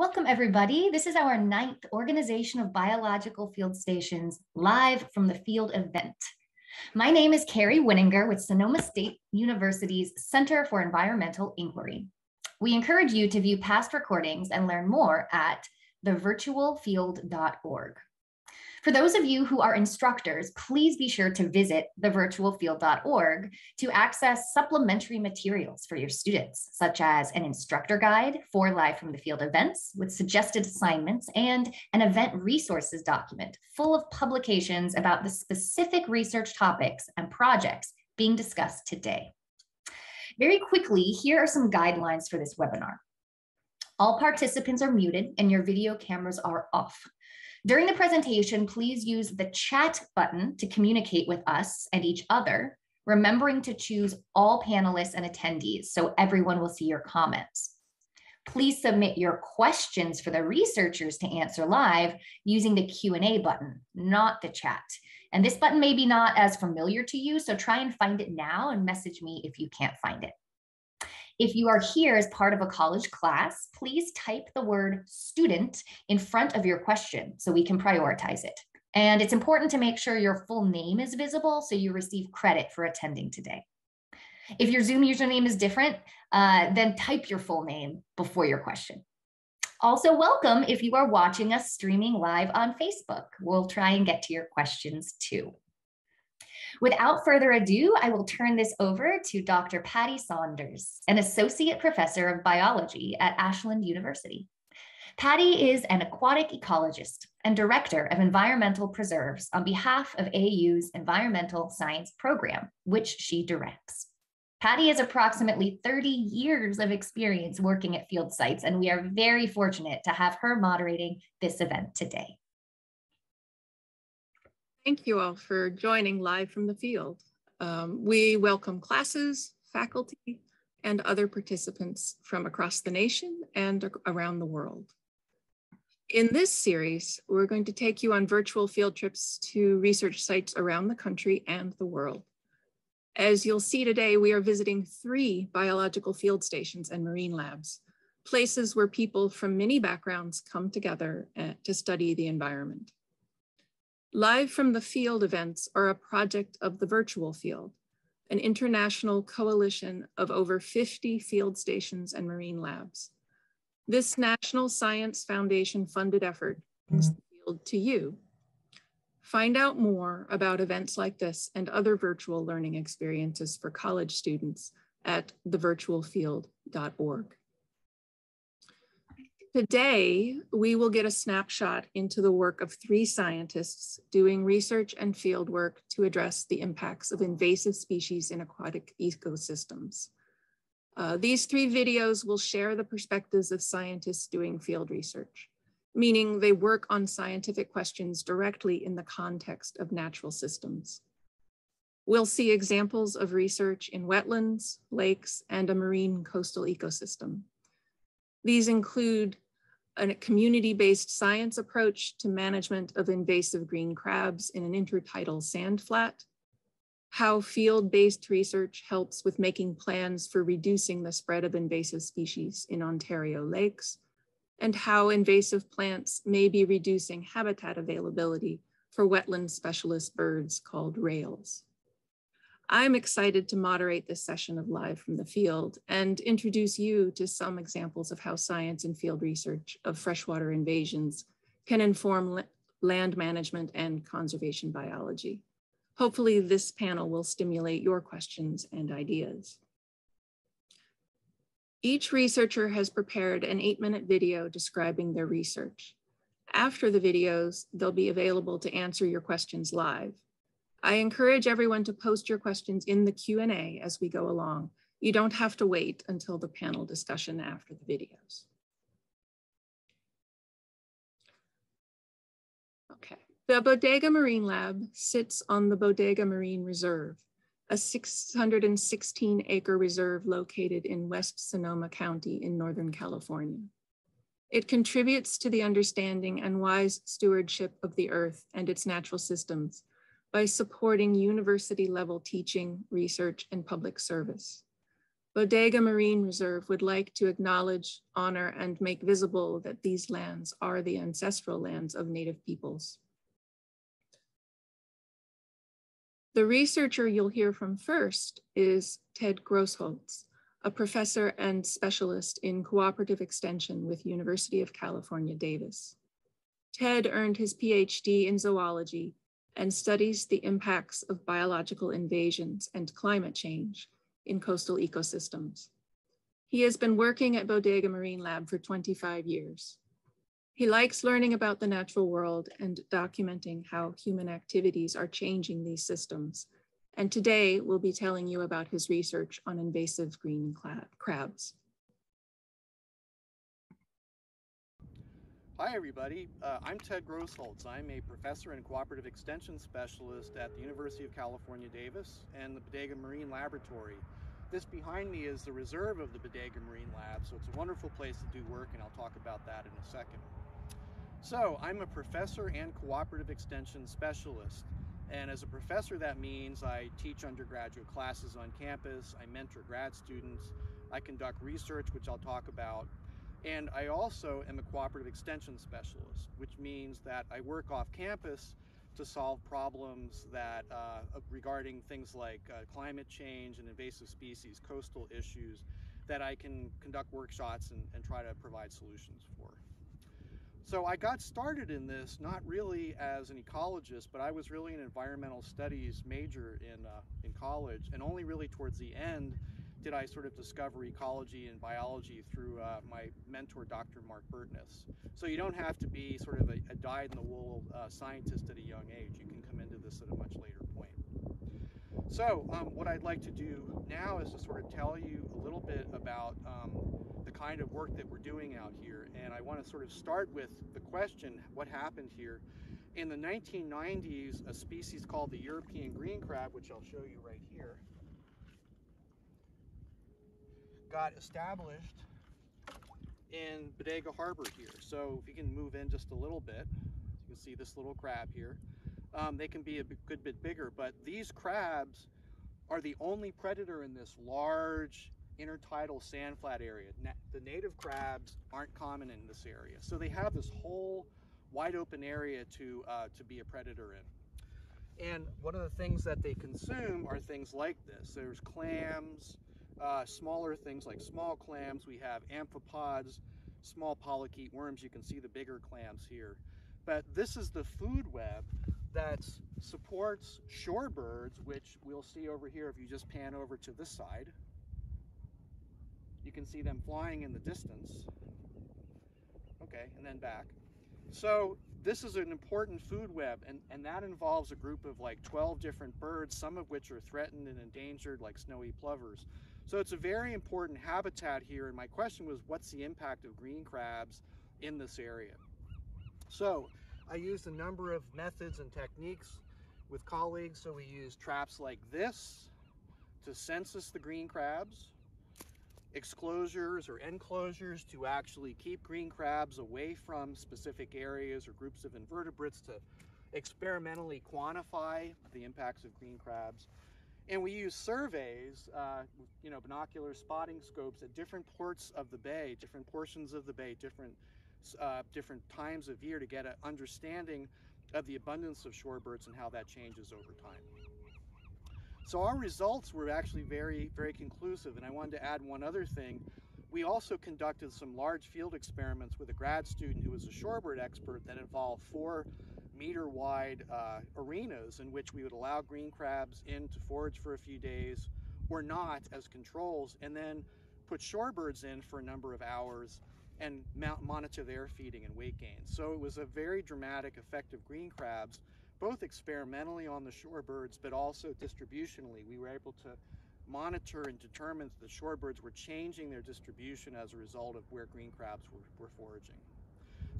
Welcome, everybody. This is our ninth Organization of Biological Field Stations live from the field event. My name is Kerry Wininger with Sonoma State University's Center for Environmental Inquiry. We encourage you to view past recordings and learn more at thevirtualfield.org. For those of you who are instructors, please be sure to visit thevirtualfield.org to access supplementary materials for your students, such as an instructor guide for live from the field events with suggested assignments and an event resources document full of publications about the specific research topics and projects being discussed today. Very quickly, here are some guidelines for this webinar. All participants are muted and your video cameras are off. During the presentation, please use the chat button to communicate with us and each other, remembering to choose all panelists and attendees so everyone will see your comments. Please submit your questions for the researchers to answer live using the Q&A button, not the chat. And this button may be not as familiar to you, so try and find it now and message me if you can't find it. If you are here as part of a college class, please type the word student in front of your question so we can prioritize it. And it's important to make sure your full name is visible so you receive credit for attending today. If your Zoom username is different, uh, then type your full name before your question. Also, welcome if you are watching us streaming live on Facebook. We'll try and get to your questions too. Without further ado, I will turn this over to Dr. Patty Saunders, an associate professor of biology at Ashland University. Patty is an aquatic ecologist and director of environmental preserves on behalf of AU's environmental science program, which she directs. Patty has approximately 30 years of experience working at field sites, and we are very fortunate to have her moderating this event today. Thank you all for joining live from the field. Um, we welcome classes, faculty, and other participants from across the nation and around the world. In this series, we're going to take you on virtual field trips to research sites around the country and the world. As you'll see today, we are visiting three biological field stations and marine labs, places where people from many backgrounds come together uh, to study the environment. Live from the Field events are a project of the Virtual Field, an international coalition of over 50 field stations and marine labs. This National Science Foundation funded effort brings the field to you. Find out more about events like this and other virtual learning experiences for college students at thevirtualfield.org. Today, we will get a snapshot into the work of three scientists doing research and field work to address the impacts of invasive species in aquatic ecosystems. Uh, these three videos will share the perspectives of scientists doing field research, meaning they work on scientific questions directly in the context of natural systems. We'll see examples of research in wetlands, lakes, and a marine coastal ecosystem. These include a community-based science approach to management of invasive green crabs in an intertidal sand flat, how field-based research helps with making plans for reducing the spread of invasive species in Ontario lakes, and how invasive plants may be reducing habitat availability for wetland specialist birds called rails. I'm excited to moderate this session of Live from the Field and introduce you to some examples of how science and field research of freshwater invasions can inform land management and conservation biology. Hopefully this panel will stimulate your questions and ideas. Each researcher has prepared an eight minute video describing their research. After the videos, they'll be available to answer your questions live. I encourage everyone to post your questions in the Q&A as we go along. You don't have to wait until the panel discussion after the videos. Okay, the Bodega Marine Lab sits on the Bodega Marine Reserve, a 616 acre reserve located in West Sonoma County in Northern California. It contributes to the understanding and wise stewardship of the earth and its natural systems by supporting university level teaching, research, and public service. Bodega Marine Reserve would like to acknowledge, honor, and make visible that these lands are the ancestral lands of Native peoples. The researcher you'll hear from first is Ted Grosholz, a professor and specialist in cooperative extension with University of California, Davis. Ted earned his PhD in zoology and studies the impacts of biological invasions and climate change in coastal ecosystems. He has been working at Bodega Marine Lab for 25 years. He likes learning about the natural world and documenting how human activities are changing these systems. And today we'll be telling you about his research on invasive green crabs. Hi everybody, uh, I'm Ted Grosholz. I'm a professor and cooperative extension specialist at the University of California, Davis and the Bodega Marine Laboratory. This behind me is the reserve of the Bodega Marine Lab, so it's a wonderful place to do work and I'll talk about that in a second. So I'm a professor and cooperative extension specialist. And as a professor, that means I teach undergraduate classes on campus, I mentor grad students, I conduct research, which I'll talk about, and I also am a cooperative extension specialist, which means that I work off campus to solve problems that uh, regarding things like uh, climate change and invasive species, coastal issues that I can conduct workshops and, and try to provide solutions for. So I got started in this not really as an ecologist, but I was really an environmental studies major in, uh, in college and only really towards the end did I sort of discover ecology and biology through uh, my mentor, Dr. Mark Bertness. So you don't have to be sort of a, a dyed-in-the-wool uh, scientist at a young age. You can come into this at a much later point. So um, what I'd like to do now is to sort of tell you a little bit about um, the kind of work that we're doing out here. And I want to sort of start with the question, what happened here? In the 1990s, a species called the European green crab, which I'll show you right here, got established in Bodega Harbor here. So if you can move in just a little bit, you can see this little crab here. Um, they can be a good bit bigger, but these crabs are the only predator in this large intertidal sand flat area. Na the native crabs aren't common in this area. So they have this whole wide open area to, uh, to be a predator in. And one of the things that they consume are things like this. There's clams, uh, smaller things like small clams. We have amphipods, small polychaete worms. You can see the bigger clams here. But this is the food web that supports shorebirds, which we'll see over here if you just pan over to this side. You can see them flying in the distance. Okay, and then back. So this is an important food web, and, and that involves a group of like 12 different birds, some of which are threatened and endangered, like snowy plovers. So it's a very important habitat here, and my question was, what's the impact of green crabs in this area? So I used a number of methods and techniques with colleagues. So we used traps like this to census the green crabs, exclosures or enclosures to actually keep green crabs away from specific areas or groups of invertebrates to experimentally quantify the impacts of green crabs. And we use surveys, uh, you know, binocular spotting scopes at different ports of the bay, different portions of the bay, different, uh, different times of year to get an understanding of the abundance of shorebirds and how that changes over time. So our results were actually very, very conclusive. And I wanted to add one other thing. We also conducted some large field experiments with a grad student who was a shorebird expert that involved four meter wide uh, arenas in which we would allow green crabs in to forage for a few days or not as controls and then put shorebirds in for a number of hours and monitor their feeding and weight gain. So it was a very dramatic effect of green crabs, both experimentally on the shorebirds, but also distributionally. We were able to monitor and determine that the shorebirds were changing their distribution as a result of where green crabs were, were foraging.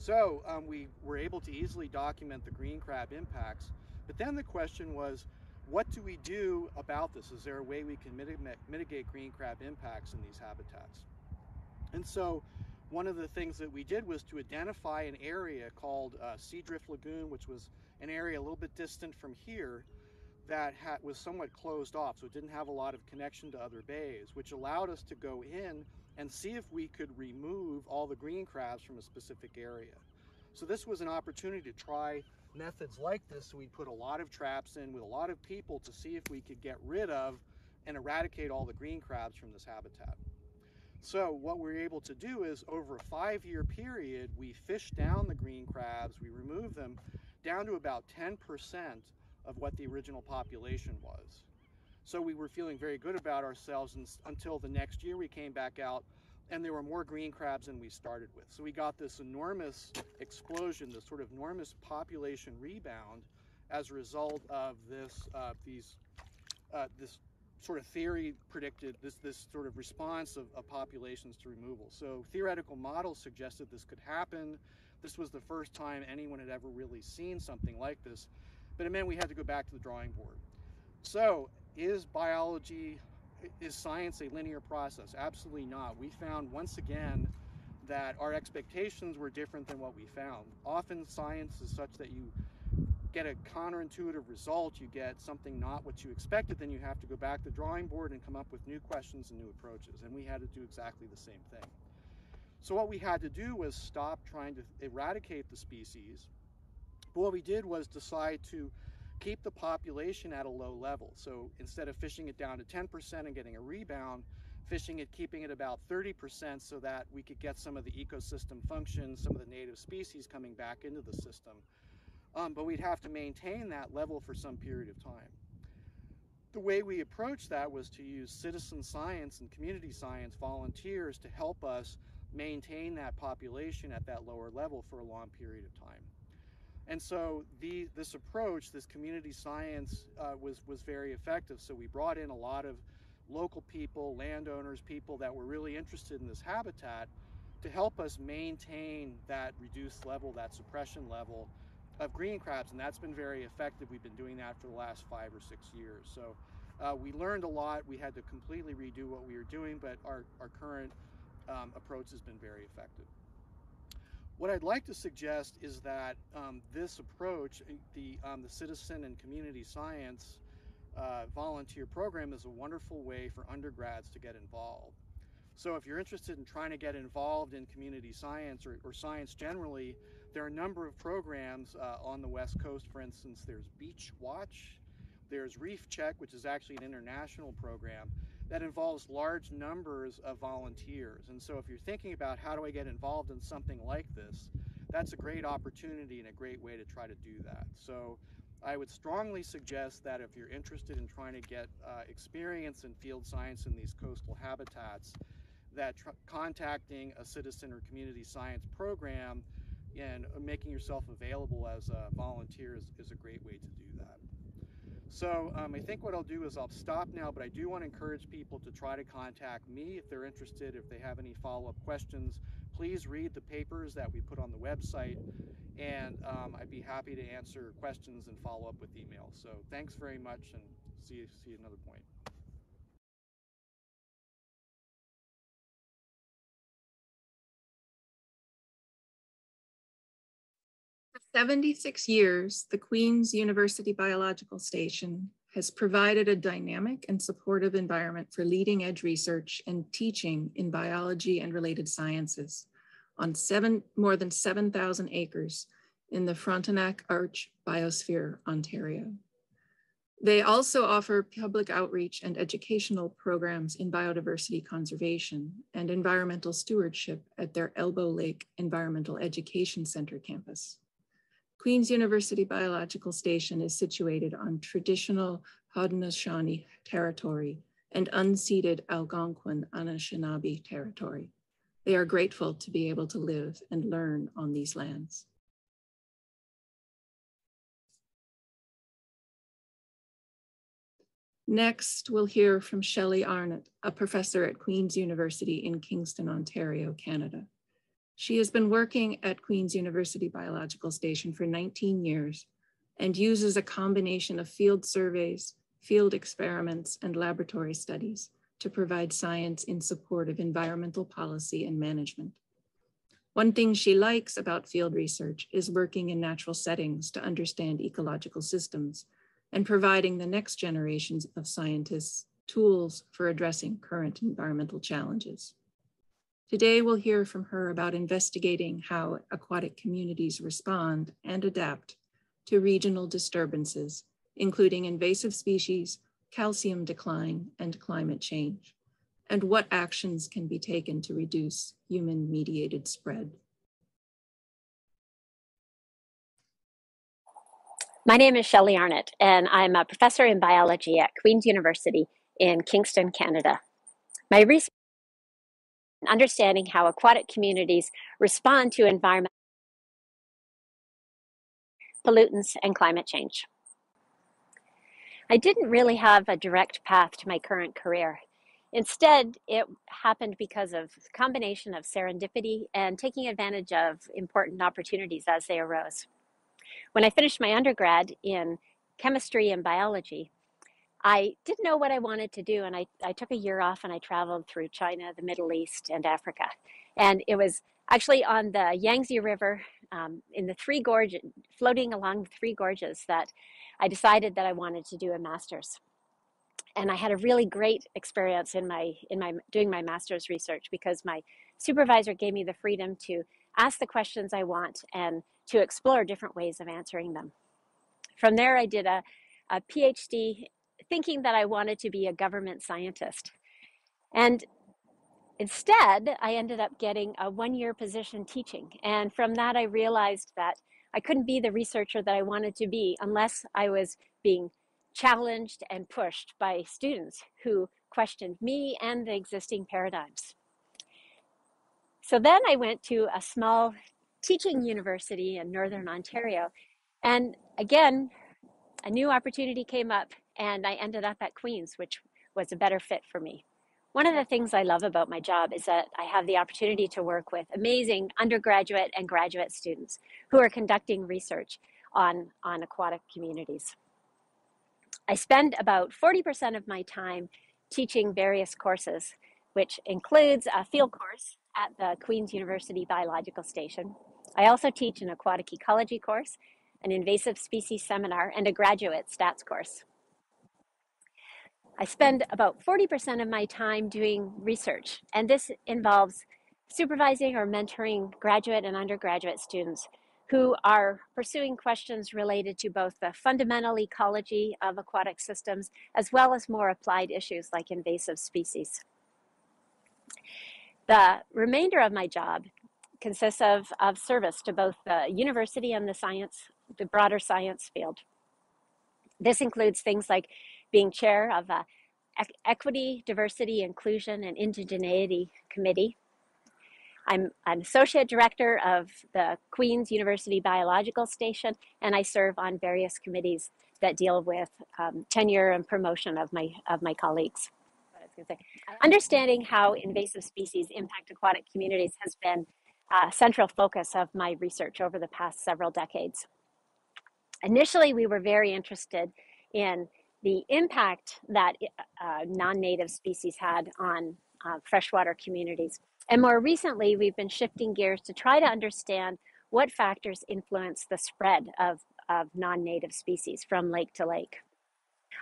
So um, we were able to easily document the green crab impacts. But then the question was, what do we do about this? Is there a way we can mitigate green crab impacts in these habitats? And so one of the things that we did was to identify an area called uh, Seadrift Lagoon, which was an area a little bit distant from here that was somewhat closed off, so it didn't have a lot of connection to other bays, which allowed us to go in and see if we could remove all the green crabs from a specific area. So this was an opportunity to try methods like this. So we put a lot of traps in with a lot of people to see if we could get rid of and eradicate all the green crabs from this habitat. So what we are able to do is over a five year period, we fish down the green crabs, we remove them down to about 10% of what the original population was. So we were feeling very good about ourselves until the next year we came back out and there were more green crabs than we started with. So we got this enormous explosion, this sort of enormous population rebound as a result of this, uh, these, uh, this sort of theory predicted this, this sort of response of, of populations to removal. So theoretical models suggested this could happen. This was the first time anyone had ever really seen something like this, but it meant we had to go back to the drawing board. So is biology is science a linear process? Absolutely not. We found once again that our expectations were different than what we found. Often science is such that you get a counterintuitive result, you get something not what you expected, then you have to go back to the drawing board and come up with new questions and new approaches. And we had to do exactly the same thing. So what we had to do was stop trying to eradicate the species. But what we did was decide to keep the population at a low level. So instead of fishing it down to 10% and getting a rebound, fishing it, keeping it about 30% so that we could get some of the ecosystem functions, some of the native species coming back into the system. Um, but we'd have to maintain that level for some period of time. The way we approached that was to use citizen science and community science volunteers to help us maintain that population at that lower level for a long period of time. And so the, this approach, this community science uh, was, was very effective. So we brought in a lot of local people, landowners, people that were really interested in this habitat to help us maintain that reduced level, that suppression level of green crabs. And that's been very effective. We've been doing that for the last five or six years. So uh, we learned a lot. We had to completely redo what we were doing, but our, our current um, approach has been very effective. What I'd like to suggest is that um, this approach, uh, the, um, the citizen and community science uh, volunteer program is a wonderful way for undergrads to get involved. So if you're interested in trying to get involved in community science or, or science generally, there are a number of programs uh, on the West Coast. For instance, there's Beach Watch, there's Reef Check, which is actually an international program that involves large numbers of volunteers. And so if you're thinking about how do I get involved in something like this, that's a great opportunity and a great way to try to do that. So I would strongly suggest that if you're interested in trying to get uh, experience in field science in these coastal habitats, that contacting a citizen or community science program and making yourself available as a volunteer is, is a great way to do that. So um, I think what I'll do is I'll stop now, but I do want to encourage people to try to contact me if they're interested, if they have any follow-up questions. Please read the papers that we put on the website, and um, I'd be happy to answer questions and follow up with email. So thanks very much, and see you, see you another point. 76 years, the Queen's University Biological Station has provided a dynamic and supportive environment for leading edge research and teaching in biology and related sciences on seven, more than 7,000 acres in the Frontenac Arch Biosphere, Ontario. They also offer public outreach and educational programs in biodiversity conservation and environmental stewardship at their Elbow Lake Environmental Education Center campus. Queen's University Biological Station is situated on traditional Haudenosaunee territory and unceded Algonquin Anishinaabe territory. They are grateful to be able to live and learn on these lands. Next, we'll hear from Shelley Arnott, a professor at Queen's University in Kingston, Ontario, Canada. She has been working at Queen's University Biological Station for 19 years and uses a combination of field surveys, field experiments, and laboratory studies to provide science in support of environmental policy and management. One thing she likes about field research is working in natural settings to understand ecological systems, and providing the next generations of scientists tools for addressing current environmental challenges. Today, we'll hear from her about investigating how aquatic communities respond and adapt to regional disturbances, including invasive species, calcium decline, and climate change, and what actions can be taken to reduce human-mediated spread. My name is Shelley Arnott, and I'm a professor in biology at Queen's University in Kingston, Canada. My research understanding how aquatic communities respond to environmental pollutants and climate change. I didn't really have a direct path to my current career. Instead, it happened because of a combination of serendipity and taking advantage of important opportunities as they arose. When I finished my undergrad in chemistry and biology, I didn't know what I wanted to do, and I, I took a year off and I traveled through China, the Middle East, and Africa. And it was actually on the Yangtze River um, in the Three Gorges, floating along the Three Gorges, that I decided that I wanted to do a master's. And I had a really great experience in my in my doing my master's research because my supervisor gave me the freedom to ask the questions I want and to explore different ways of answering them. From there, I did a, a PhD thinking that I wanted to be a government scientist. And instead, I ended up getting a one year position teaching. And from that, I realized that I couldn't be the researcher that I wanted to be unless I was being challenged and pushed by students who questioned me and the existing paradigms. So then I went to a small teaching university in Northern Ontario. And again, a new opportunity came up and I ended up at Queen's, which was a better fit for me. One of the things I love about my job is that I have the opportunity to work with amazing undergraduate and graduate students who are conducting research on, on aquatic communities. I spend about 40% of my time teaching various courses, which includes a field course at the Queen's University Biological Station. I also teach an aquatic ecology course, an invasive species seminar, and a graduate stats course. I spend about 40% of my time doing research, and this involves supervising or mentoring graduate and undergraduate students who are pursuing questions related to both the fundamental ecology of aquatic systems as well as more applied issues like invasive species. The remainder of my job consists of, of service to both the university and the science, the broader science field. This includes things like being chair of a Equity, Diversity, Inclusion, and Indigeneity Committee. I'm an associate director of the Queen's University Biological Station, and I serve on various committees that deal with um, tenure and promotion of my of my colleagues. Understanding how invasive species impact aquatic communities has been a central focus of my research over the past several decades. Initially, we were very interested in the impact that uh, non-native species had on uh, freshwater communities. And more recently, we've been shifting gears to try to understand what factors influence the spread of, of non-native species from lake to lake.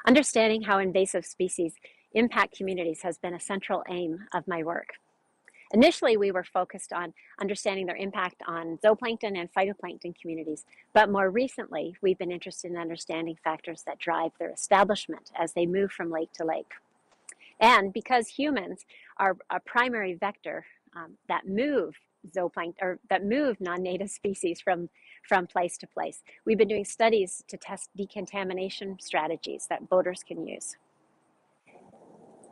Understanding how invasive species impact communities has been a central aim of my work. Initially, we were focused on understanding their impact on zooplankton and phytoplankton communities, but more recently, we've been interested in understanding factors that drive their establishment as they move from lake to lake. And because humans are a primary vector um, that move zooplankton or that move non-native species from from place to place, we've been doing studies to test decontamination strategies that boaters can use.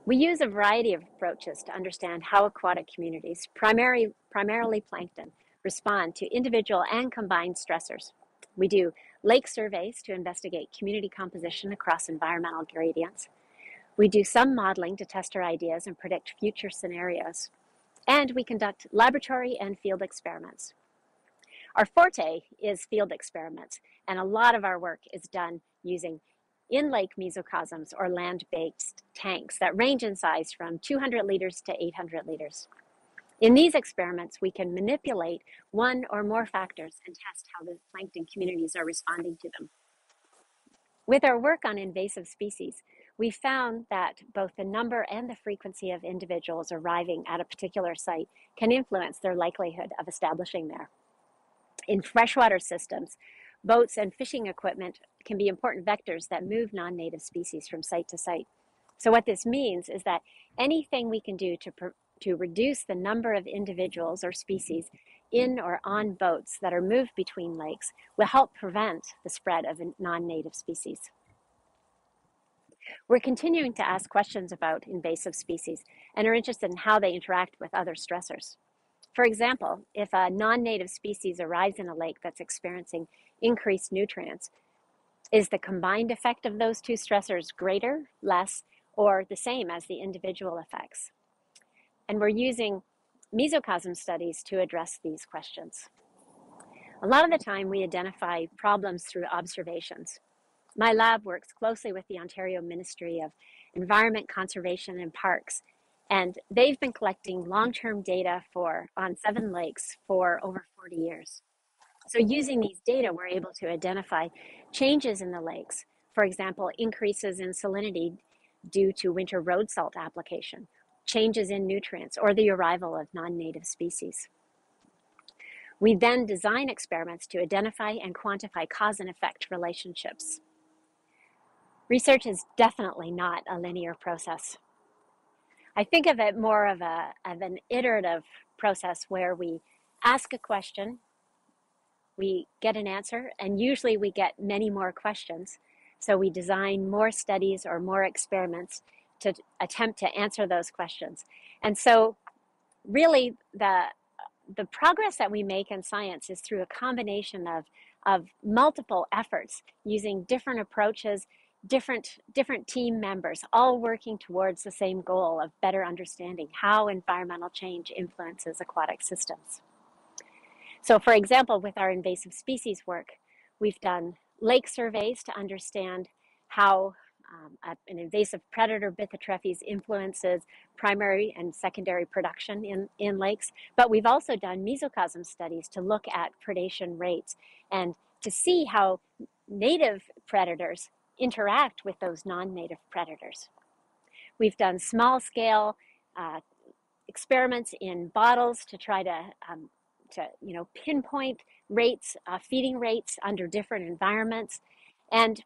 We use a variety of approaches to understand how aquatic communities, primary, primarily plankton, respond to individual and combined stressors. We do lake surveys to investigate community composition across environmental gradients. We do some modeling to test our ideas and predict future scenarios. And we conduct laboratory and field experiments. Our forte is field experiments, and a lot of our work is done using in lake mesocosms or land-based tanks that range in size from 200 liters to 800 liters. In these experiments, we can manipulate one or more factors and test how the plankton communities are responding to them. With our work on invasive species, we found that both the number and the frequency of individuals arriving at a particular site can influence their likelihood of establishing there. In freshwater systems, boats and fishing equipment can be important vectors that move non-native species from site to site. So what this means is that anything we can do to, to reduce the number of individuals or species in or on boats that are moved between lakes will help prevent the spread of non-native species. We're continuing to ask questions about invasive species and are interested in how they interact with other stressors. For example, if a non-native species arrives in a lake that's experiencing increased nutrients, is the combined effect of those two stressors greater, less, or the same as the individual effects? And we're using mesocosm studies to address these questions. A lot of the time we identify problems through observations. My lab works closely with the Ontario Ministry of Environment, Conservation and Parks, and they've been collecting long-term data for on seven lakes for over 40 years. So using these data, we're able to identify changes in the lakes. For example, increases in salinity due to winter road salt application, changes in nutrients, or the arrival of non-native species. We then design experiments to identify and quantify cause and effect relationships. Research is definitely not a linear process. I think of it more of, a, of an iterative process where we ask a question, we get an answer, and usually we get many more questions. So we design more studies or more experiments to attempt to answer those questions. And so really the the progress that we make in science is through a combination of of multiple efforts using different approaches different different team members all working towards the same goal of better understanding how environmental change influences aquatic systems. So for example, with our invasive species work, we've done lake surveys to understand how um, an invasive predator Bythotrephes influences primary and secondary production in, in lakes. But we've also done mesocosm studies to look at predation rates and to see how native predators interact with those non-native predators. We've done small scale uh, experiments in bottles to try to, um, to you know, pinpoint rates, uh, feeding rates under different environments. And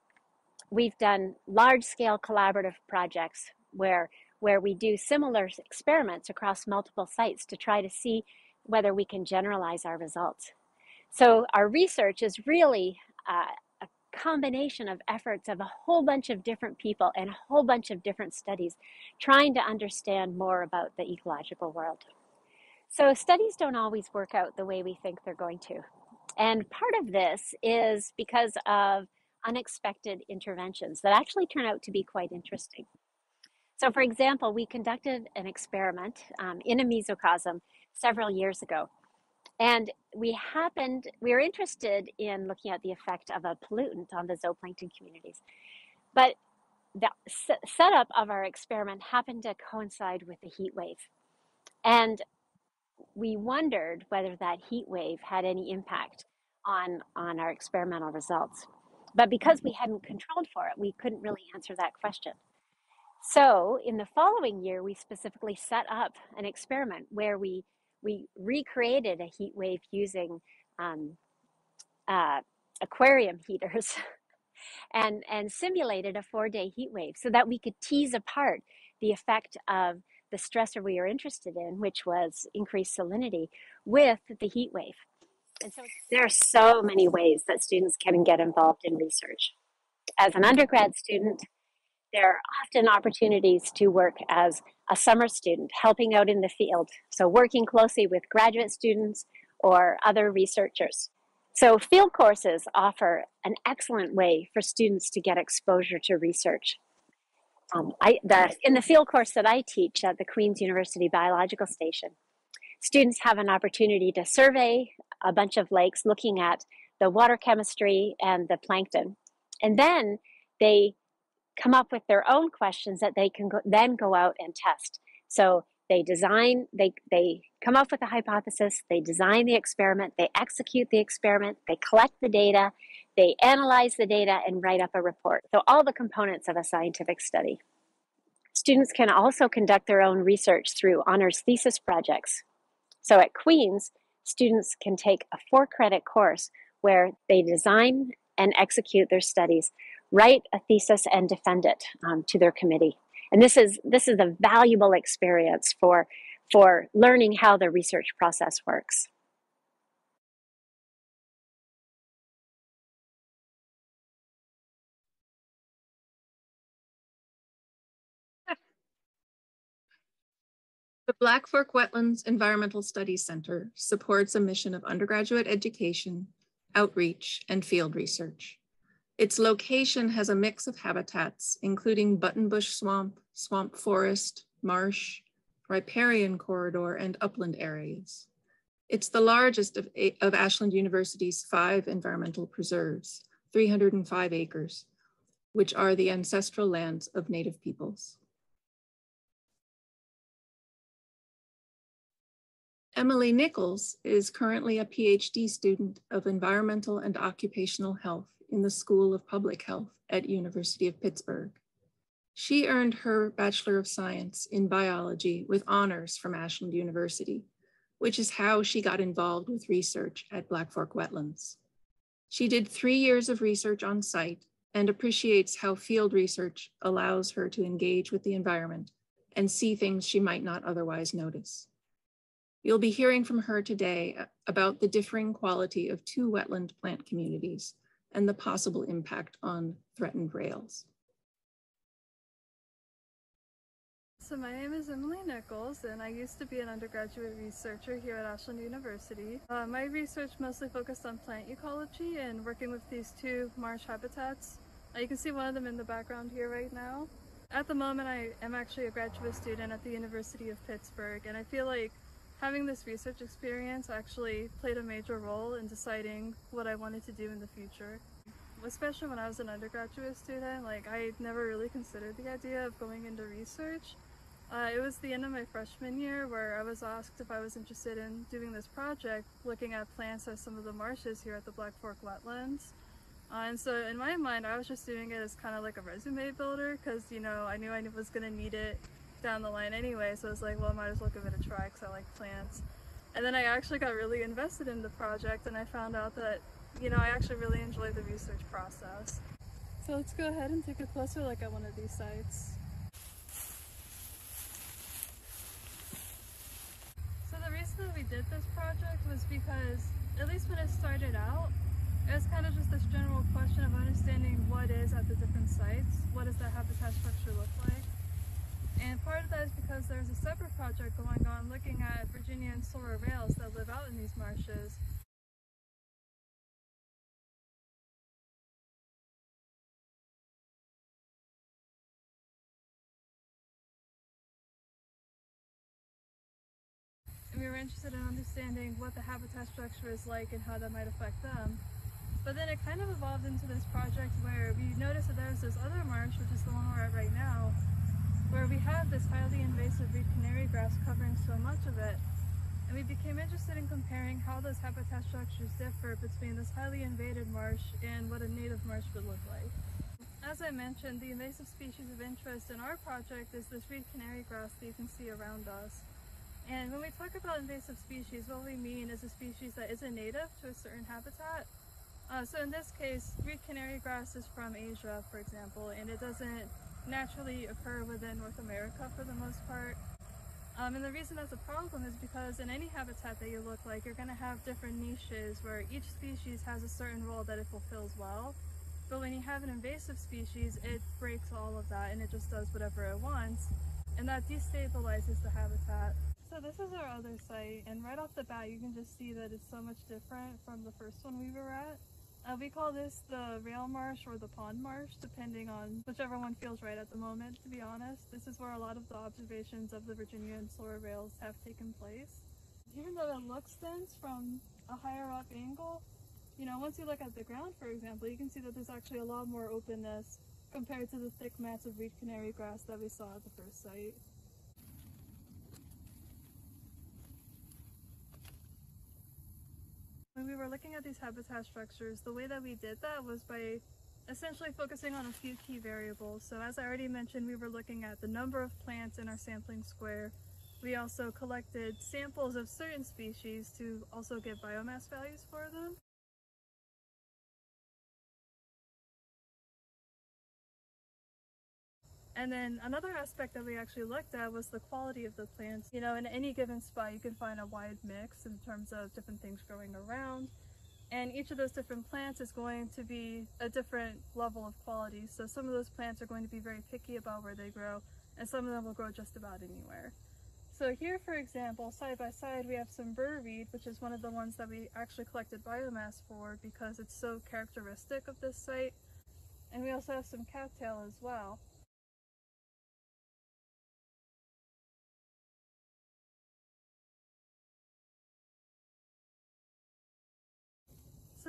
we've done large scale collaborative projects where, where we do similar experiments across multiple sites to try to see whether we can generalize our results. So our research is really uh, combination of efforts of a whole bunch of different people and a whole bunch of different studies trying to understand more about the ecological world. So studies don't always work out the way we think they're going to. And part of this is because of unexpected interventions that actually turn out to be quite interesting. So for example, we conducted an experiment um, in a mesocosm several years ago and we happened, we were interested in looking at the effect of a pollutant on the zooplankton communities. But the setup of our experiment happened to coincide with the heat wave. And we wondered whether that heat wave had any impact on, on our experimental results. But because we hadn't controlled for it, we couldn't really answer that question. So in the following year, we specifically set up an experiment where we we recreated a heat wave using um, uh, aquarium heaters and, and simulated a four day heat wave so that we could tease apart the effect of the stressor we were interested in, which was increased salinity, with the heat wave. And so there are so many ways that students can get involved in research. As an undergrad student, there are often opportunities to work as a summer student, helping out in the field. So working closely with graduate students or other researchers. So field courses offer an excellent way for students to get exposure to research. Um, I, the, in the field course that I teach at the Queen's University Biological Station, students have an opportunity to survey a bunch of lakes looking at the water chemistry and the plankton. And then they come up with their own questions that they can go, then go out and test. So they design, they, they come up with a hypothesis, they design the experiment, they execute the experiment, they collect the data, They analyze the data and write up a report. So, all the components of a scientific study. Students can also conduct their own research through honors thesis projects. So, at Queen's, students can take a four credit course where they design and execute their studies, write a thesis, and defend it um, to their committee. And this is this is a valuable experience for for learning how the research process works. The Black Fork Wetlands Environmental Studies Center supports a mission of undergraduate education, outreach, and field research. Its location has a mix of habitats, including buttonbush swamp, swamp forest, marsh, riparian corridor, and upland areas. It's the largest of, of Ashland University's five environmental preserves, 305 acres, which are the ancestral lands of Native peoples. Emily Nicholls is currently a PhD student of environmental and occupational health in the School of Public Health at University of Pittsburgh. She earned her Bachelor of Science in biology with honors from Ashland University, which is how she got involved with research at Black Fork Wetlands. She did three years of research on site and appreciates how field research allows her to engage with the environment and see things she might not otherwise notice. You'll be hearing from her today about the differing quality of two wetland plant communities and the possible impact on threatened rails. So my name is Emily Nicholls and I used to be an undergraduate researcher here at Ashland University. Uh, my research mostly focused on plant ecology and working with these two marsh habitats. Uh, you can see one of them in the background here right now. At the moment I am actually a graduate student at the University of Pittsburgh and I feel like having this research experience actually played a major role in deciding what I wanted to do in the future. Especially when I was an undergraduate student, like I never really considered the idea of going into research. Uh, it was the end of my freshman year where I was asked if I was interested in doing this project, looking at plants at some of the marshes here at the Black Fork Wetlands. Uh, and so in my mind, I was just doing it as kind of like a resume builder because, you know, I knew I was going to need it down the line anyway, so I was like, well, I might as well give it a try because I like plants. And then I actually got really invested in the project and I found out that, you know, I actually really enjoy the research process. So let's go ahead and take a closer look at one of these sites. So the reason that we did this project was because, at least when it started out, it was kind of just this general question of understanding what is at the different sites, what does that habitat structure look like. And part of that is because there's a separate project going on looking at Virginia and Sora rails that live out in these marshes And we were interested in understanding what the habitat structure is like and how that might affect them. But then it kind of evolved into this project where we noticed that there's this other marsh, which is the one we're at right now, where we have this highly invasive reed canary grass covering so much of it. And we became interested in comparing how those habitat structures differ between this highly invaded marsh and what a native marsh would look like. As I mentioned, the invasive species of interest in our project is this reed canary grass that you can see around us. And when we talk about invasive species, what we mean is a species that isn't native to a certain habitat. Uh, so in this case, reed canary grass is from Asia, for example, and it doesn't naturally occur within North America for the most part. Um, and the reason that's a problem is because in any habitat that you look like, you're going to have different niches where each species has a certain role that it fulfills well. But when you have an invasive species, it breaks all of that and it just does whatever it wants. And that destabilizes the habitat. So this is our other site, and right off the bat you can just see that it's so much different from the first one we were at. Uh, we call this the rail marsh or the pond marsh, depending on whichever one feels right at the moment, to be honest. This is where a lot of the observations of the Virginia and rails have taken place. Even though it looks dense from a higher up angle, you know, once you look at the ground, for example, you can see that there's actually a lot more openness compared to the thick mats of reed canary grass that we saw at the first site. When we were looking at these habitat structures, the way that we did that was by essentially focusing on a few key variables. So as I already mentioned, we were looking at the number of plants in our sampling square. We also collected samples of certain species to also get biomass values for them. And then another aspect that we actually looked at was the quality of the plants. You know, in any given spot, you can find a wide mix in terms of different things growing around. And each of those different plants is going to be a different level of quality. So some of those plants are going to be very picky about where they grow, and some of them will grow just about anywhere. So here, for example, side by side, we have some burrweed, which is one of the ones that we actually collected biomass for because it's so characteristic of this site. And we also have some cattail as well.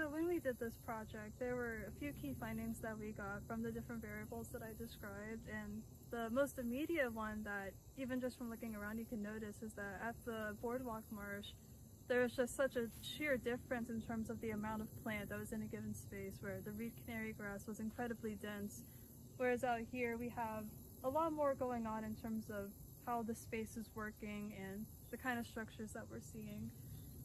So when we did this project, there were a few key findings that we got from the different variables that I described. And the most immediate one that even just from looking around you can notice is that at the boardwalk marsh, there was just such a sheer difference in terms of the amount of plant that was in a given space where the reed canary grass was incredibly dense. Whereas out here we have a lot more going on in terms of how the space is working and the kind of structures that we're seeing.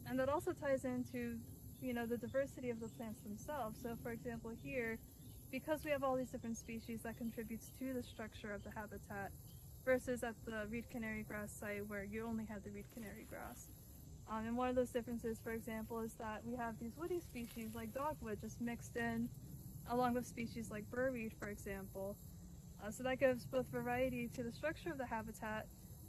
And that also ties into you know, the diversity of the plants themselves. So for example here, because we have all these different species that contributes to the structure of the habitat versus at the reed canary grass site where you only have the reed canary grass. Um, and one of those differences, for example, is that we have these woody species like dogwood just mixed in along with species like burrweed, for example. Uh, so that gives both variety to the structure of the habitat,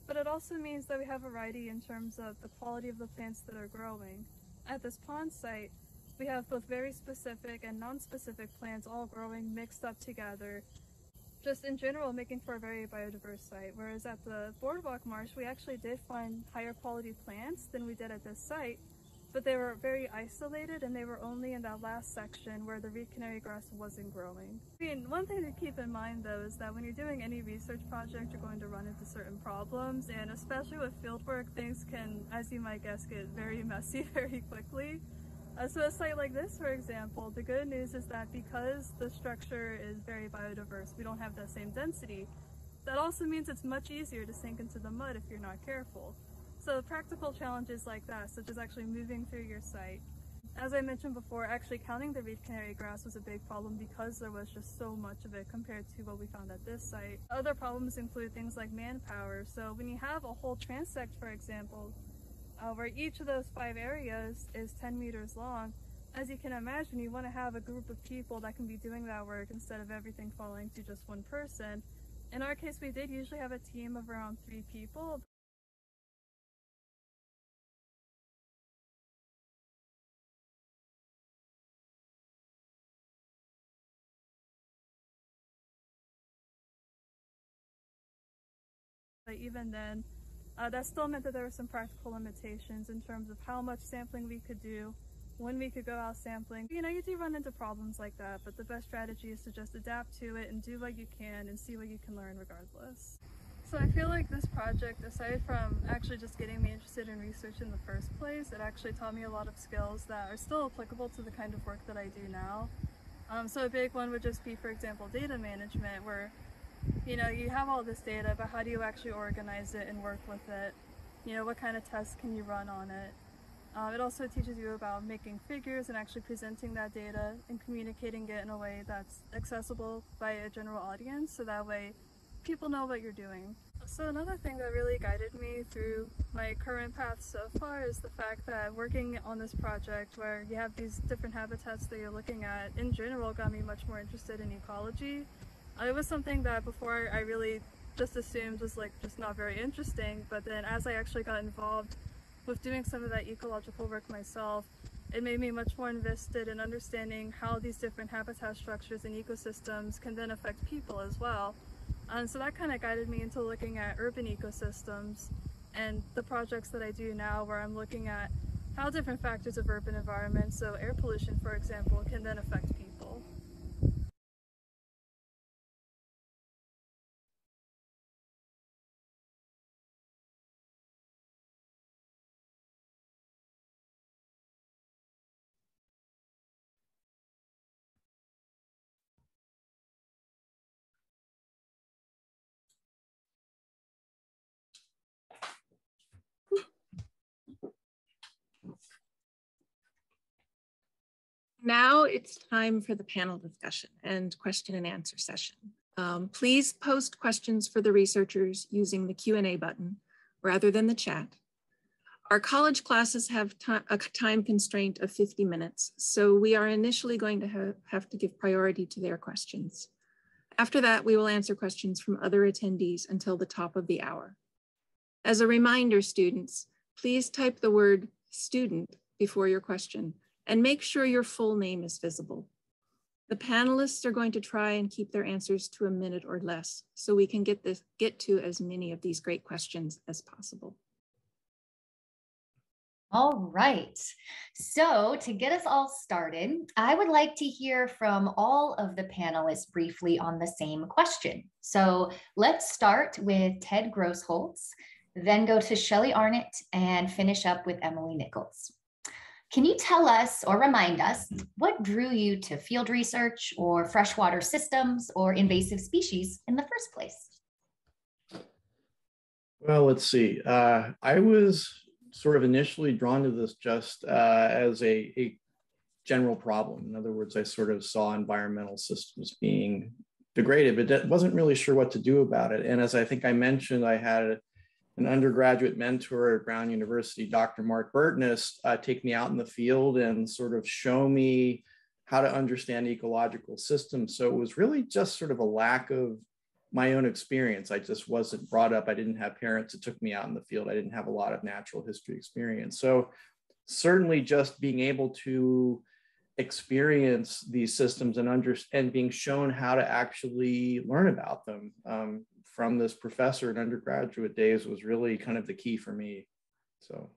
but it also means that we have variety in terms of the quality of the plants that are growing. At this pond site, we have both very specific and non-specific plants all growing mixed up together, just in general making for a very biodiverse site. Whereas at the boardwalk marsh, we actually did find higher quality plants than we did at this site, but they were very isolated and they were only in that last section where the reed canary grass wasn't growing. I mean, one thing to keep in mind though is that when you're doing any research project, you're going to run into certain problems and especially with fieldwork, things can, as you might guess, get very messy very quickly. Uh, so a site like this, for example, the good news is that because the structure is very biodiverse, we don't have the same density. That also means it's much easier to sink into the mud if you're not careful. So practical challenges like that, such as actually moving through your site. As I mentioned before, actually counting the reed canary grass was a big problem because there was just so much of it compared to what we found at this site. Other problems include things like manpower. So when you have a whole transect, for example, uh, where each of those five areas is 10 meters long, as you can imagine, you want to have a group of people that can be doing that work instead of everything falling to just one person. In our case, we did usually have a team of around three people. But even then, uh, that still meant that there were some practical limitations in terms of how much sampling we could do, when we could go out sampling. You know, you do run into problems like that, but the best strategy is to just adapt to it and do what you can and see what you can learn regardless. So I feel like this project, aside from actually just getting me interested in research in the first place, it actually taught me a lot of skills that are still applicable to the kind of work that I do now. Um, so a big one would just be, for example, data management, where you know, you have all this data, but how do you actually organize it and work with it? You know, what kind of tests can you run on it? Um, it also teaches you about making figures and actually presenting that data and communicating it in a way that's accessible by a general audience so that way people know what you're doing. So another thing that really guided me through my current path so far is the fact that working on this project where you have these different habitats that you're looking at in general got me much more interested in ecology it was something that before I really just assumed was like just not very interesting, but then as I actually got involved with doing some of that ecological work myself, it made me much more invested in understanding how these different habitat structures and ecosystems can then affect people as well. And so that kind of guided me into looking at urban ecosystems and the projects that I do now where I'm looking at how different factors of urban environments, so air pollution for example, can then affect people. Now it's time for the panel discussion and question and answer session. Um, please post questions for the researchers using the Q&A button rather than the chat. Our college classes have a time constraint of 50 minutes, so we are initially going to have, have to give priority to their questions. After that, we will answer questions from other attendees until the top of the hour. As a reminder, students, please type the word student before your question and make sure your full name is visible. The panelists are going to try and keep their answers to a minute or less so we can get, this, get to as many of these great questions as possible. All right. So to get us all started, I would like to hear from all of the panelists briefly on the same question. So let's start with Ted Grosholz, then go to Shelley Arnott and finish up with Emily Nicholls. Can you tell us or remind us what drew you to field research or freshwater systems or invasive species in the first place? Well, let's see. Uh, I was sort of initially drawn to this just uh, as a, a general problem. In other words, I sort of saw environmental systems being degraded, but wasn't really sure what to do about it. And as I think I mentioned, I had an undergraduate mentor at Brown University, Dr. Mark Bertness, uh, take me out in the field and sort of show me how to understand ecological systems. So it was really just sort of a lack of my own experience. I just wasn't brought up. I didn't have parents that took me out in the field. I didn't have a lot of natural history experience. So certainly just being able to experience these systems and under and being shown how to actually learn about them um, from this professor in undergraduate days was really kind of the key for me. So.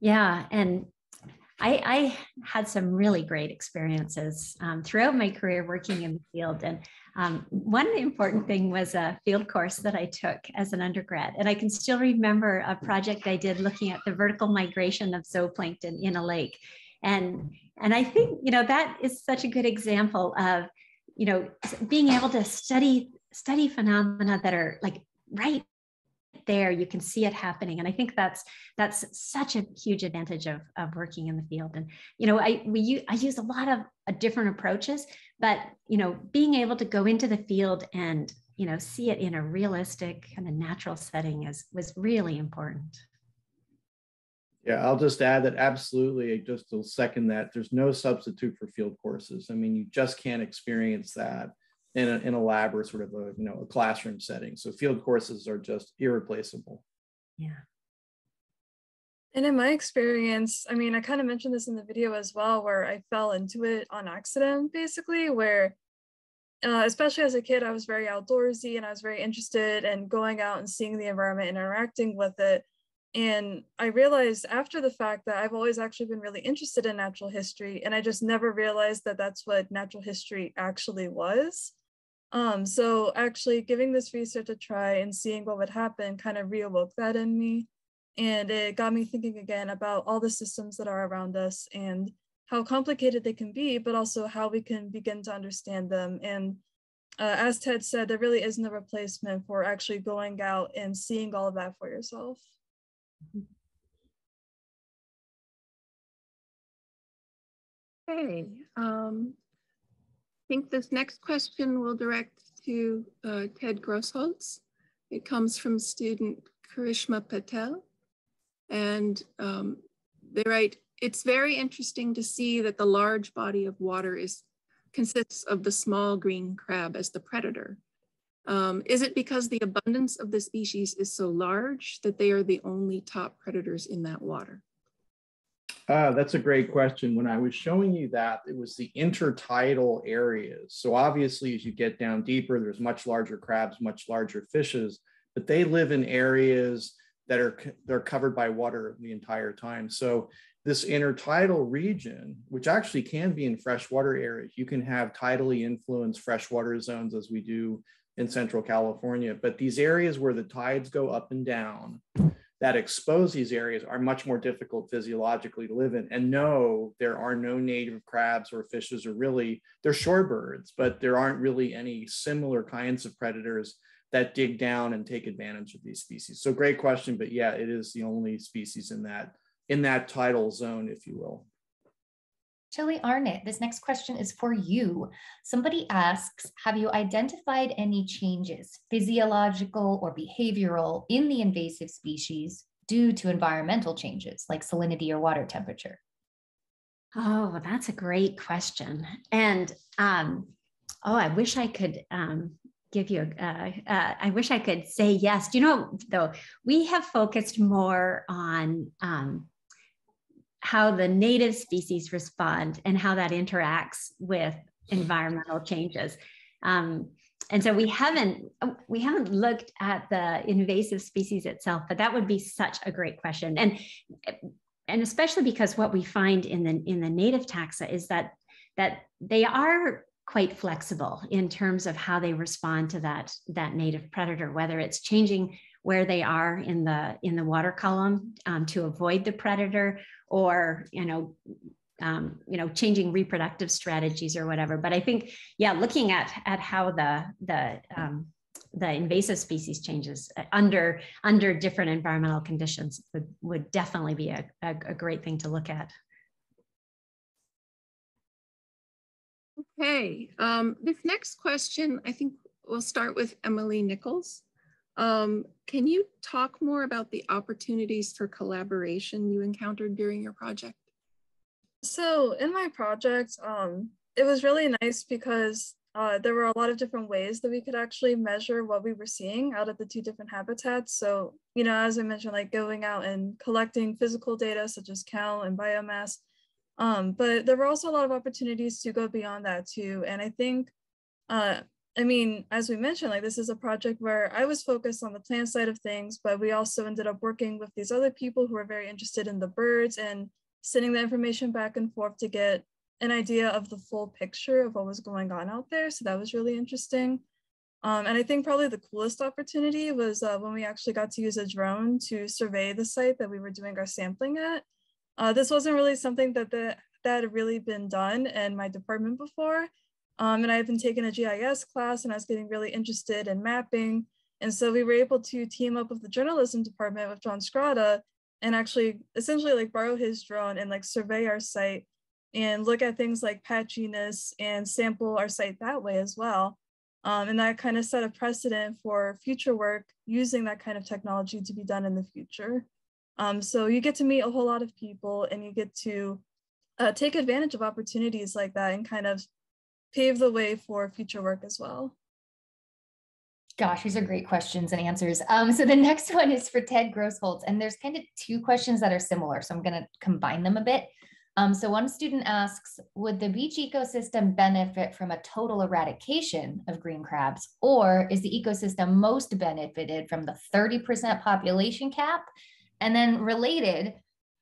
Yeah, and I, I, had some really great experiences um, throughout my career working in the field. And um, one important thing was a field course that I took as an undergrad. And I can still remember a project I did looking at the vertical migration of zooplankton in a lake. And, and I think, you know, that is such a good example of, you know, being able to study, study phenomena that are like right there you can see it happening. And i think that's that's such a huge advantage of, of working in the field. And you know i we i use a lot of uh, different approaches but you know being able to go into the field and you know see it in a realistic kind of natural setting is was really important yeah, I'll just add that absolutely, just to second that, there's no substitute for field courses. I mean, you just can't experience that in a, in a lab or sort of a you know a classroom setting. So field courses are just irreplaceable. Yeah. And in my experience, I mean, I kind of mentioned this in the video as well, where I fell into it on accident, basically, where uh, especially as a kid, I was very outdoorsy and I was very interested in going out and seeing the environment and interacting with it. And I realized after the fact that I've always actually been really interested in natural history, and I just never realized that that's what natural history actually was. Um, so actually giving this research a try and seeing what would happen kind of reawoke that in me. And it got me thinking again about all the systems that are around us and how complicated they can be, but also how we can begin to understand them. And uh, as Ted said, there really isn't a replacement for actually going out and seeing all of that for yourself. Hey, um, think this next question will direct to uh, Ted Grosholz. It comes from student Karishma Patel. And um, they write, it's very interesting to see that the large body of water is consists of the small green crab as the predator. Um, is it because the abundance of the species is so large that they are the only top predators in that water? Uh, that's a great question. When I was showing you that, it was the intertidal areas. So obviously, as you get down deeper, there's much larger crabs, much larger fishes, but they live in areas that are they're covered by water the entire time. So this intertidal region, which actually can be in freshwater areas, you can have tidally influenced freshwater zones as we do in Central California. But these areas where the tides go up and down, that expose these areas are much more difficult physiologically to live in. And no, there are no native crabs or fishes, or really, they're shorebirds, but there aren't really any similar kinds of predators that dig down and take advantage of these species. So great question, but yeah, it is the only species in that in that tidal zone, if you will. Shelley Arnott, this next question is for you. Somebody asks Have you identified any changes, physiological or behavioral, in the invasive species due to environmental changes like salinity or water temperature? Oh, that's a great question. And um, oh, I wish I could um, give you a, uh, uh, I wish I could say yes. Do you know, though, we have focused more on um, how the native species respond and how that interacts with environmental changes. Um, and so we haven't we haven't looked at the invasive species itself, but that would be such a great question. And and especially because what we find in the in the native taxa is that that they are quite flexible in terms of how they respond to that that native predator whether it's changing where they are in the in the water column um, to avoid the predator or you know um, you know changing reproductive strategies or whatever but i think yeah looking at at how the the um, the invasive species changes uh, under under different environmental conditions would, would definitely be a, a, a great thing to look at Okay, um, this next question, I think we'll start with Emily Nicholls. Um, can you talk more about the opportunities for collaboration you encountered during your project? So in my project, um, it was really nice because uh, there were a lot of different ways that we could actually measure what we were seeing out of the two different habitats. So, you know, as I mentioned, like going out and collecting physical data such as cal and biomass, um, but there were also a lot of opportunities to go beyond that too. And I think, uh, I mean, as we mentioned, like this is a project where I was focused on the plant side of things, but we also ended up working with these other people who were very interested in the birds and sending the information back and forth to get an idea of the full picture of what was going on out there. So that was really interesting. Um, and I think probably the coolest opportunity was uh, when we actually got to use a drone to survey the site that we were doing our sampling at. Uh, this wasn't really something that the, that had really been done in my department before. Um, and I had been taking a GIS class and I was getting really interested in mapping. And so we were able to team up with the journalism department with John Scrata and actually essentially like borrow his drone and like survey our site and look at things like patchiness and sample our site that way as well. Um, and that kind of set a precedent for future work using that kind of technology to be done in the future. Um, so you get to meet a whole lot of people and you get to uh, take advantage of opportunities like that and kind of pave the way for future work as well. Gosh, these are great questions and answers. Um, so the next one is for Ted Grosholz, and there's kind of two questions that are similar, so I'm going to combine them a bit. Um, so one student asks, would the beach ecosystem benefit from a total eradication of green crabs, or is the ecosystem most benefited from the 30% population cap and then related,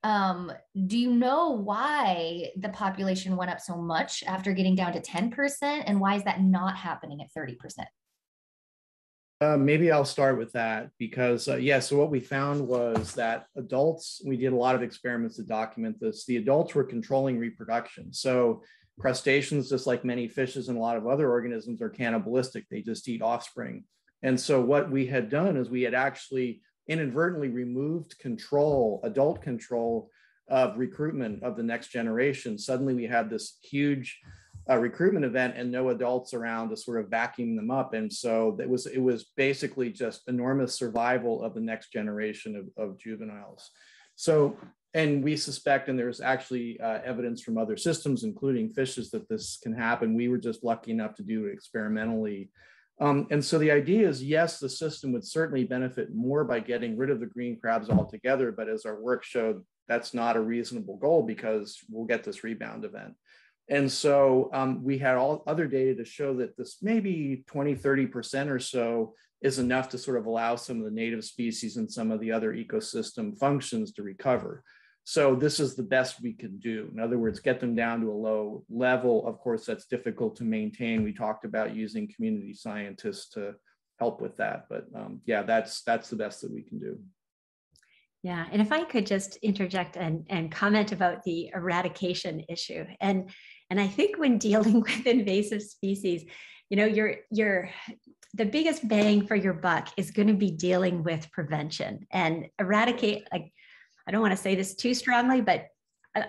um, do you know why the population went up so much after getting down to 10%? And why is that not happening at 30%? Uh, maybe I'll start with that because, uh, yeah, so what we found was that adults, we did a lot of experiments to document this. The adults were controlling reproduction. So crustaceans, just like many fishes and a lot of other organisms, are cannibalistic. They just eat offspring. And so what we had done is we had actually inadvertently removed control, adult control of recruitment of the next generation. Suddenly we had this huge uh, recruitment event and no adults around to sort of vacuum them up. And so it was, it was basically just enormous survival of the next generation of, of juveniles. So, and we suspect, and there's actually uh, evidence from other systems, including fishes, that this can happen. We were just lucky enough to do it experimentally um, and so the idea is, yes, the system would certainly benefit more by getting rid of the green crabs altogether, but as our work showed, that's not a reasonable goal because we'll get this rebound event. And so um, we had all other data to show that this maybe 20, 30% or so is enough to sort of allow some of the native species and some of the other ecosystem functions to recover. So this is the best we can do. In other words, get them down to a low level. Of course, that's difficult to maintain. We talked about using community scientists to help with that, but um, yeah, that's that's the best that we can do. Yeah, and if I could just interject and, and comment about the eradication issue, and and I think when dealing with invasive species, you know, you're you're the biggest bang for your buck is going to be dealing with prevention and eradicate like I don't want to say this too strongly, but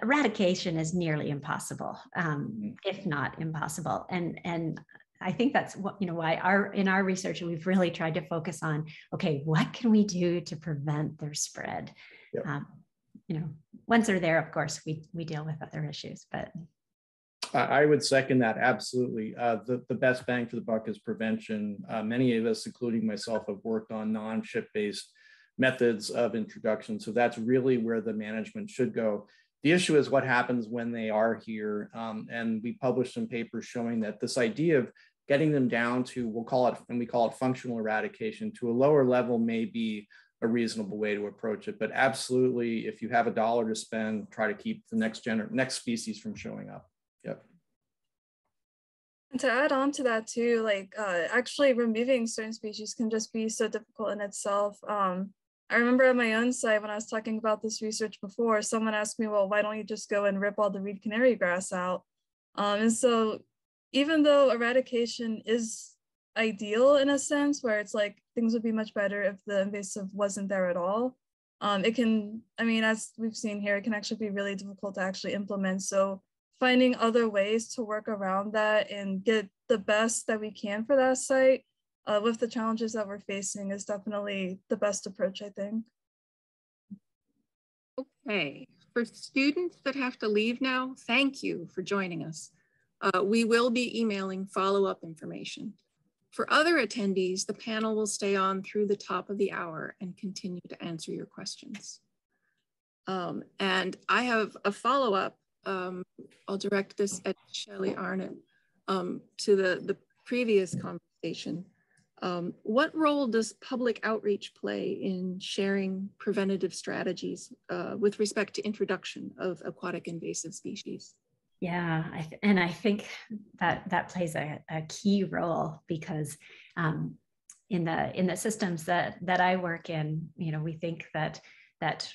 eradication is nearly impossible, um, if not impossible. And and I think that's what you know why our in our research we've really tried to focus on okay, what can we do to prevent their spread? Yep. Um, you know, once they're there, of course, we we deal with other issues, but I would second that absolutely. Uh, the, the best bang for the buck is prevention. Uh, many of us, including myself, have worked on non-chip based methods of introduction. So that's really where the management should go. The issue is what happens when they are here. Um, and we published some papers showing that this idea of getting them down to, we'll call it, and we call it functional eradication, to a lower level may be a reasonable way to approach it. But absolutely, if you have a dollar to spend, try to keep the next gener- next species from showing up. Yep. And to add on to that too, like uh, actually removing certain species can just be so difficult in itself. Um, I remember at my own site when I was talking about this research before, someone asked me, well, why don't you just go and rip all the reed canary grass out? Um, and so even though eradication is ideal in a sense where it's like things would be much better if the invasive wasn't there at all, um, it can, I mean, as we've seen here, it can actually be really difficult to actually implement. So finding other ways to work around that and get the best that we can for that site uh, with the challenges that we're facing is definitely the best approach, I think. Okay, for students that have to leave now, thank you for joining us. Uh, we will be emailing follow-up information. For other attendees, the panel will stay on through the top of the hour and continue to answer your questions. Um, and I have a follow-up. Um, I'll direct this at Shelley Arnott um, to the, the previous conversation. Um, what role does public outreach play in sharing preventative strategies uh, with respect to introduction of aquatic invasive species? Yeah, I and I think that that plays a, a key role because um, in the in the systems that that I work in, you know, we think that that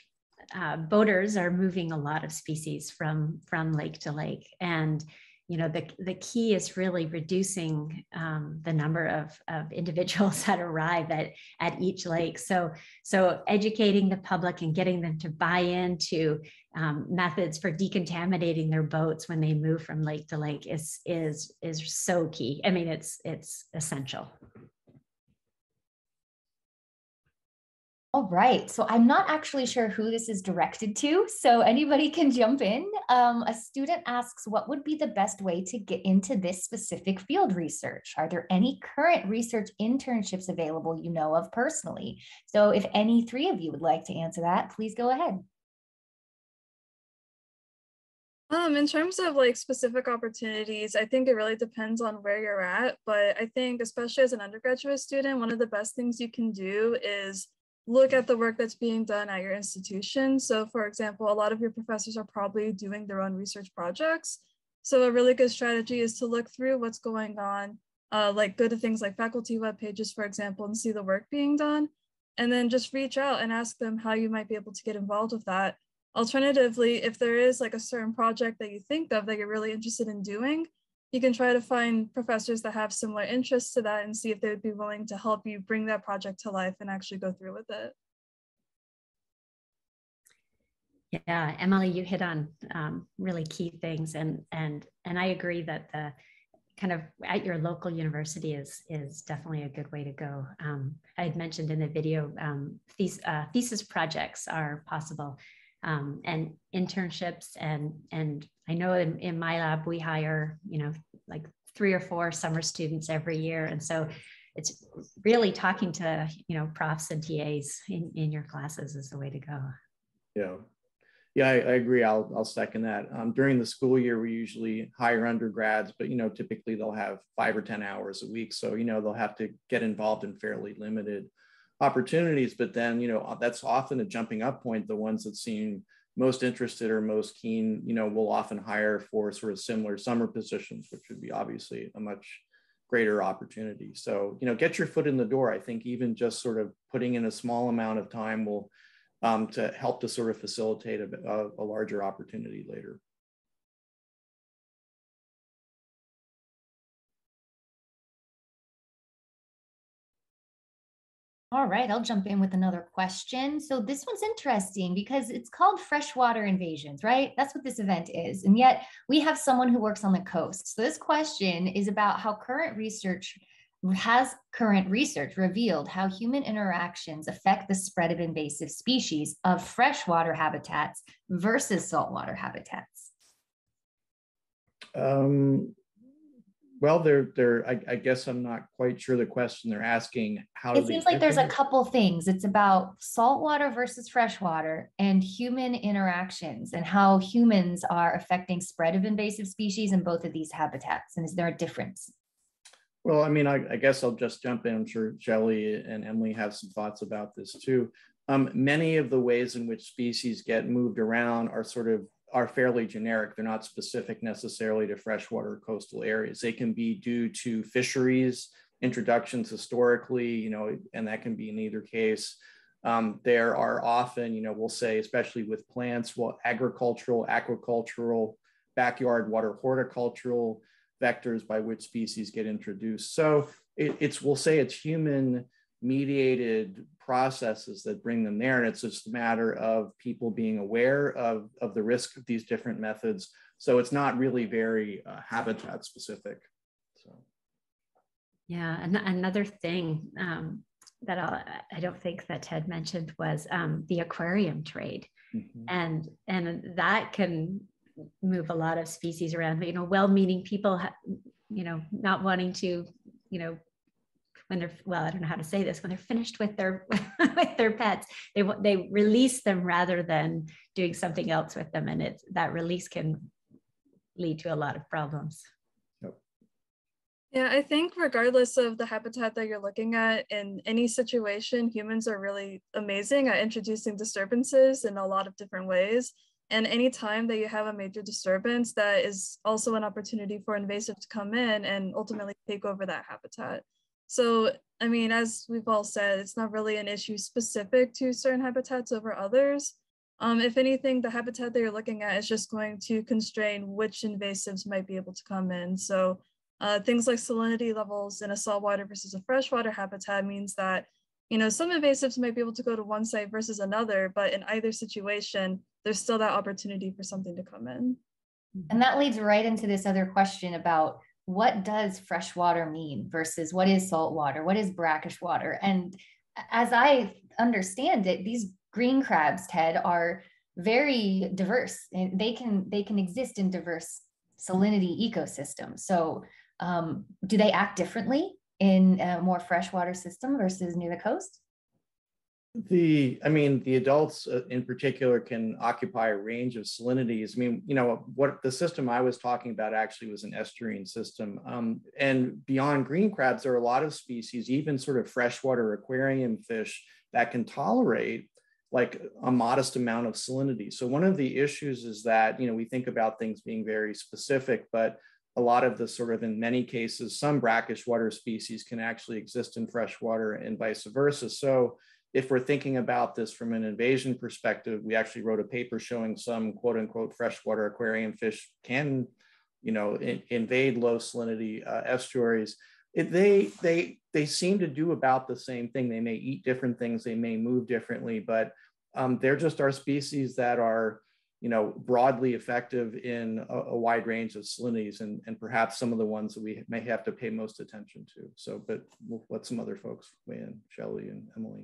uh, boaters are moving a lot of species from from lake to lake, and you know the, the key is really reducing um, the number of, of individuals that arrive at, at each lake. So so educating the public and getting them to buy into um, methods for decontaminating their boats when they move from lake to lake is is is so key. I mean it's it's essential All right. So I'm not actually sure who this is directed to. So anybody can jump in. Um, a student asks, what would be the best way to get into this specific field research? Are there any current research internships available you know of personally? So if any three of you would like to answer that, please go ahead. Um, in terms of like specific opportunities, I think it really depends on where you're at. But I think, especially as an undergraduate student, one of the best things you can do is look at the work that's being done at your institution. So for example, a lot of your professors are probably doing their own research projects. So a really good strategy is to look through what's going on, uh, like go to things like faculty web pages, for example, and see the work being done. And then just reach out and ask them how you might be able to get involved with that. Alternatively, if there is like a certain project that you think of that you're really interested in doing, you can try to find professors that have similar interests to that and see if they would be willing to help you bring that project to life and actually go through with it. Yeah, Emily, you hit on um, really key things, and and and I agree that the kind of at your local university is is definitely a good way to go. Um, I had mentioned in the video um, thesis, uh, thesis projects are possible um, and internships and and I know in, in my lab we hire you know like three or four summer students every year and so it's really talking to you know profs and TAs in, in your classes is the way to go. Yeah. Yeah, I, I agree. I'll, I'll second that. Um, during the school year, we usually hire undergrads, but you know, typically they'll have five or 10 hours a week. So, you know, they'll have to get involved in fairly limited opportunities, but then, you know, that's often a jumping up point. The ones that seem most interested or most keen, you know, will often hire for sort of similar summer positions, which would be obviously a much greater opportunity. So, you know, get your foot in the door. I think even just sort of putting in a small amount of time will um, to help to sort of facilitate a, a larger opportunity later. All right, I'll jump in with another question. So this one's interesting because it's called freshwater invasions, right? That's what this event is. And yet we have someone who works on the coast. So this question is about how current research has current research revealed how human interactions affect the spread of invasive species of freshwater habitats versus saltwater habitats? Um, well, they're they're. I, I, guess I'm not quite sure the question they're asking. How it seems like there's a couple things. It's about saltwater versus freshwater and human interactions and how humans are affecting spread of invasive species in both of these habitats. And is there a difference? Well, I mean, I, I guess I'll just jump in. I'm sure Shelley and Emily have some thoughts about this too. Um, many of the ways in which species get moved around are sort of are fairly generic. They're not specific necessarily to freshwater coastal areas. They can be due to fisheries, introductions historically, you know, and that can be in either case. Um, there are often, you know, we'll say, especially with plants, well, agricultural, aquacultural, backyard water horticultural vectors by which species get introduced. So it, it's, we'll say it's human mediated processes that bring them there. And it's just a matter of people being aware of, of the risk of these different methods. So it's not really very uh, habitat specific. So. Yeah, and another thing um, that I'll, I do not think that Ted mentioned was um, the aquarium trade, mm-hmm. and and that can move a lot of species around. You know, well-meaning people, you know, not wanting to, you know, when they're well, I don't know how to say this. When they're finished with their with their pets, they they release them rather than doing something else with them, and it's that release can lead to a lot of problems. Yeah, I think regardless of the habitat that you're looking at, in any situation, humans are really amazing at introducing disturbances in a lot of different ways. And anytime that you have a major disturbance, that is also an opportunity for invasive to come in and ultimately take over that habitat. So, I mean, as we've all said, it's not really an issue specific to certain habitats over others. Um, if anything, the habitat that you're looking at is just going to constrain which invasives might be able to come in. So uh, things like salinity levels in a saltwater versus a freshwater habitat means that, you know, some invasives might be able to go to one site versus another, but in either situation, there's still that opportunity for something to come in. And that leads right into this other question about what does fresh water mean versus what is salt water? What is brackish water? And as I understand it, these green crabs, Ted, are very diverse. And they can they can exist in diverse salinity ecosystems. So um, do they act differently in a more freshwater system versus near the coast? The i mean the adults uh, in particular can occupy a range of salinities. I mean you know what the system i was talking about actually was an estuarine system. Um, and beyond green crabs there are a lot of species even sort of freshwater aquarium fish that can tolerate like a modest amount of salinity. So one of the issues is that you know we think about things being very specific but a lot of the sort of in many cases some brackish water species can actually exist in freshwater and vice versa. So if we're thinking about this from an invasion perspective, we actually wrote a paper showing some quote unquote freshwater aquarium fish can, you know, in, invade low salinity uh, estuaries. It, they, they, they seem to do about the same thing. They may eat different things, they may move differently, but um, they're just our species that are, you know, broadly effective in a, a, wide range of salinities and, and perhaps some of the ones that we may have to pay most attention to. So, but we'll let some other folks weigh in, Shelley and Emily.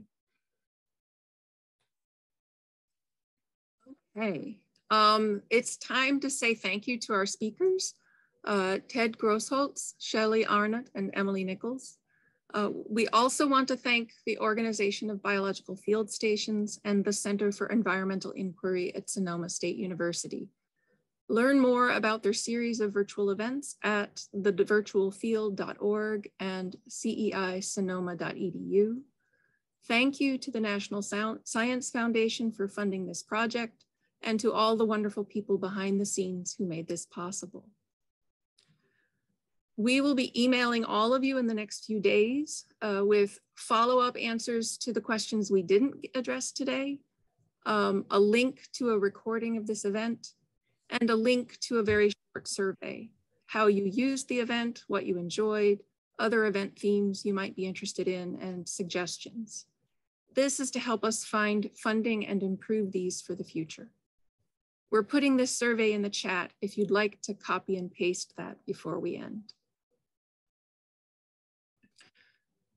Okay, um, it's time to say thank you to our speakers, uh, Ted Grosholz, Shelley Arnott, and Emily Nicholls. Uh, we also want to thank the Organization of Biological Field Stations and the Center for Environmental Inquiry at Sonoma State University. Learn more about their series of virtual events at thevirtualfield.org and ceiSonoma.edu. Thank you to the National Science Foundation for funding this project and to all the wonderful people behind the scenes who made this possible. We will be emailing all of you in the next few days uh, with follow-up answers to the questions we didn't address today, um, a link to a recording of this event, and a link to a very short survey, how you used the event, what you enjoyed, other event themes you might be interested in, and suggestions. This is to help us find funding and improve these for the future. We're putting this survey in the chat if you'd like to copy and paste that before we end.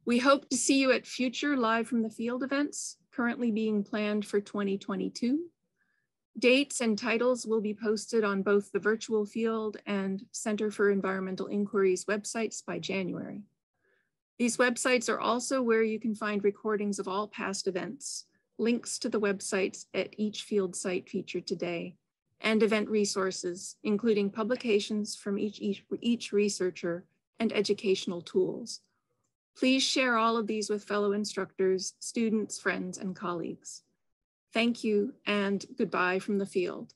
We hope to see you at future Live from the Field events currently being planned for 2022. Dates and titles will be posted on both the virtual field and Center for Environmental Inquiries websites by January. These websites are also where you can find recordings of all past events, links to the websites at each field site featured today, and event resources, including publications from each, each, each researcher and educational tools. Please share all of these with fellow instructors, students, friends, and colleagues. Thank you and goodbye from the field.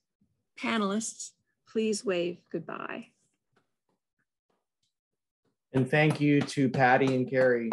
Panelists, please wave goodbye. And thank you to Patty and Kerry